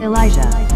Elijah.